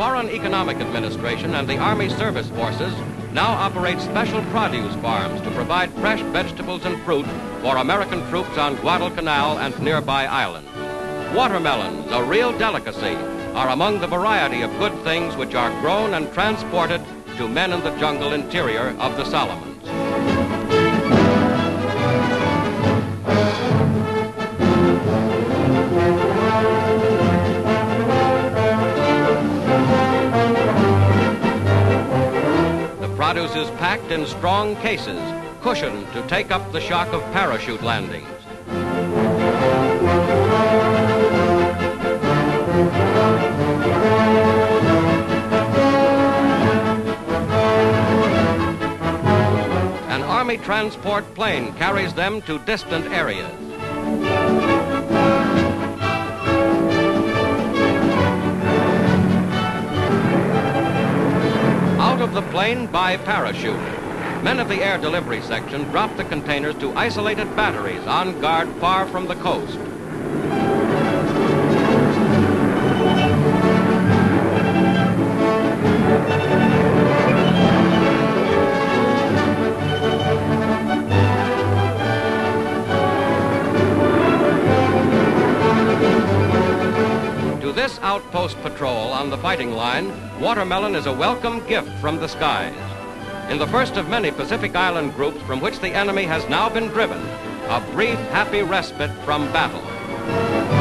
Foreign Economic Administration and the Army Service Forces now operate special produce farms to provide fresh vegetables and fruit for American troops on Guadalcanal and nearby islands. Watermelons, a real delicacy, are among the variety of good things which are grown and transported to men in the jungle interior of the Solomons. Is packed in strong cases, cushioned to take up the shock of parachute landings. An Army transport plane carries them to distant areas. The plane by parachute. Men of the air delivery section dropped the containers to isolated batteries on guard far from the coast. To this outpost patrol on the fighting line, watermelon is a welcome gift from the skies. In the first of many Pacific Island groups from which the enemy has now been driven, a brief, happy respite from battle.